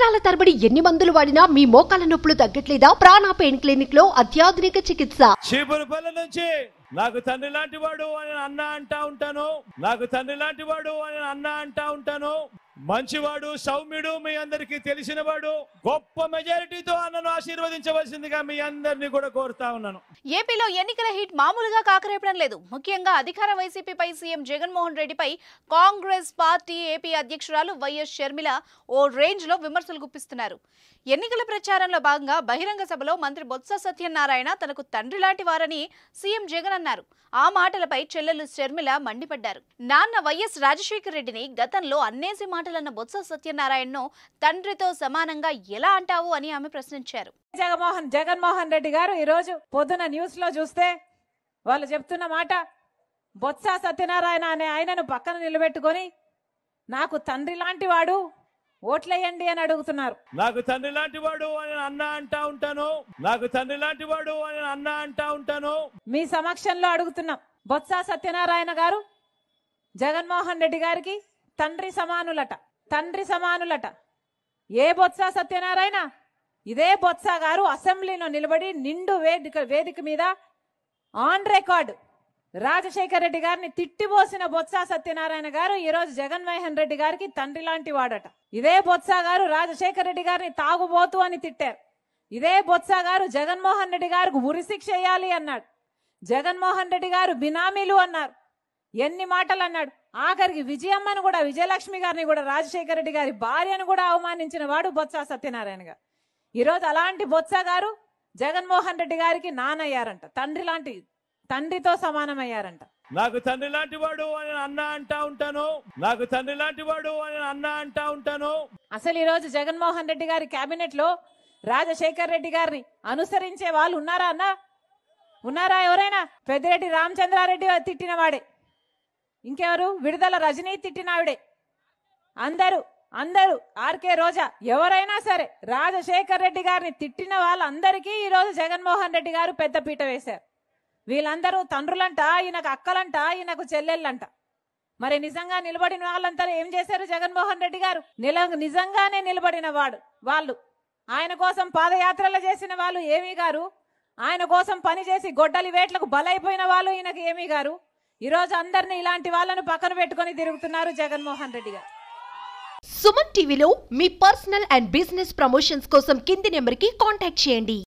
సంవత్సరాల తరబడి ఎన్ని మందులు వాడినా మీ మోకాల నొప్పులు తగ్గట్లేదా? ప్రాణ పెయిన్ క్లినిక్లో అత్యాధునిక చికిత్స. చీపురుపల్లి నుంచి నాకు తండ్రి లాంటి వాడు అని అన్న అంటా ఉంటాను. నాకు తండ్రి లాంటి వాడు అని అన్న అంటా ఉంటాను. మంచివాడు సౌమ్యుడు మీ అందరికీ తెలిసినవాడు గొప్ప మెజారిటీతో అన్నను ఆశీర్వదించవలసిందిగా మీ అందరినీ కూడా కోరుతా ఉన్నాను. ఏపీలో ఎన్నికల హిట్ మామూలుగా కాకరేపడం లేదు. ముఖ్యంగా అధికార వైసీపీపై సీఎం జగన్మోహన్ రెడ్డిపై కాంగ్రెస్ పార్టీ ఏపీ అధ్యక్షురాలు వైఎస్ షర్మిల ఓ రేంజ్లో విమర్శలు గుప్పిస్తున్నారు. ఎన్నికల ప్రచారంలో భాగంగా బహిరంగ సభలో మంత్రి బొత్స సత్యనారాయణ తనకు తండ్రి లాంటి వారని సీఎం జగన్ అన్నారు. ఆ మాటలపై చెల్లెలు షర్మిల మండిపడ్డారు. నాన్న వైఎస్ రాజశేఖర రెడ్డిని గతంలో అన్నేసి మాటలన్న బొత్స సత్యనారాయణను తండ్రితో సమానంగా ఎలా అంటావు అని ఆమె ప్రశ్నించారు. జగన్మోహన్ జగన్మోహన్ రెడ్డి గారు ఈరోజు పొద్దున న్యూస్లో చూస్తే వాళ్ళు చెప్తున్న మాట బొత్స సత్యనారాయణ అనే ఆయనను పక్కన నిలబెట్టుకొని నాకు తండ్రి లాంటి వాడు ఓట్లేయండి అని అడుగుతున్నారు. నాకు తండ్రి లాంటి వాడు అని అన్న అంటా ఉంటాను. నాకు తండ్రి లాంటి వాడు అని అన్న అంటా ఉంటాను. మీ సమక్షంలో అడుగుతున్నాం బొత్స సత్యనారాయణ గారు జగన్మోహన్ రెడ్డి గారికి తండ్రి సమానులట తండ్రి సమానులట. ఏ బొత్స సత్యనారాయణ? ఇదే బొత్స గారు అసెంబ్లీలో నిలబడి నిండు వేదిక వేదిక మీద ఆన్ రికార్డు. రాజశేఖర రెడ్డి గారిని తిట్టిపోసిన బొత్స సత్యనారాయణ గారు ఈరోజు జగన్మోహన్ రెడ్డి గారికి తండ్రి లాంటి వాడట. ఇదే బొత్స గారు రాజశేఖర రెడ్డి గారిని తాగుబోతు అని తిట్టారు. ఇదే బొత్స గారు జగన్మోహన్ రెడ్డి గారికి ఉరిశిక్ష వేయాలి అన్నాడు. జగన్మోహన్ రెడ్డి గారు బినామీలు అన్నారు. ఎన్ని మాటలు అన్నాడు ఆఖరికి విజయమ్మను కూడా విజయలక్ష్మి గారిని కూడా రాజశేఖర రెడ్డి గారి భార్యను కూడా అవమానించిన వాడు బొత్స సత్యనారాయణ గారు. ఈరోజు అలాంటి బొత్స గారు జగన్మోహన్ రెడ్డి గారికి నానయ్యారంట తండ్రి లాంటి తండ్రితో సమానమయ్యారంట. నాకు తండ్రి లాంటి వాడు అని అన్న అంటా ఉంటాను. నాకు తండ్రి లాంటి వాడు అని అన్న అంటా ఉంటాను. అసలు ఈరోజు జగన్మోహన్ రెడ్డి గారి కేబినెట్లో రాజశేఖర్ రెడ్డి గారిని అనుసరించే వాళ్ళు ఉన్నారా అన్న? ఉన్నారా ఎవరైనా? పెద్దిరెడ్డి రామచంద్రారెడ్డి తిట్టిన వాడే. ఇంకెవరు? విడుదల రజనీ తిట్టినావిడే అందరూ అందరూ ఆర్కే రోజా ఎవరైనా సరే రాజశేఖర్ రెడ్డి గారిని తిట్టిన వాళ్ళందరికీ ఈరోజు జగన్మోహన్ రెడ్డి గారు పెద్ద పీట వేశారు. వీళ్ళందరూ తండ్రులంట ఈయనకు అక్కలంట ఈయనకు చెల్లెళ్ళంట. మరి నిజంగా నిలబడిన వాళ్ళంతా ఏం చేశారు జగన్మోహన్ రెడ్డి గారు? నిల నిజంగానే నిలబడిన వాడు వాళ్ళు. ఆయన కోసం పాదయాత్రలు చేసిన వాళ్ళు ఏమీ గారు? ఆయన కోసం పనిచేసి గొడ్డలి వేట్లకు బలైపోయిన వాళ్ళు ఈయనకు ఏమీ గారు? ఈరోజు అందరిని ఇలాంటి వాళ్ళను పక్కన పెట్టుకొని తిరుగుతున్నారు జగన్మోహన్ రెడ్డి గారు. సుమన్ టీవీలో మీ పర్సనల్ అండ్ బిజినెస్ ప్రమోషన్స్ కోసం కింది నెంబర్కి కాంటాక్ట్ చేయండి.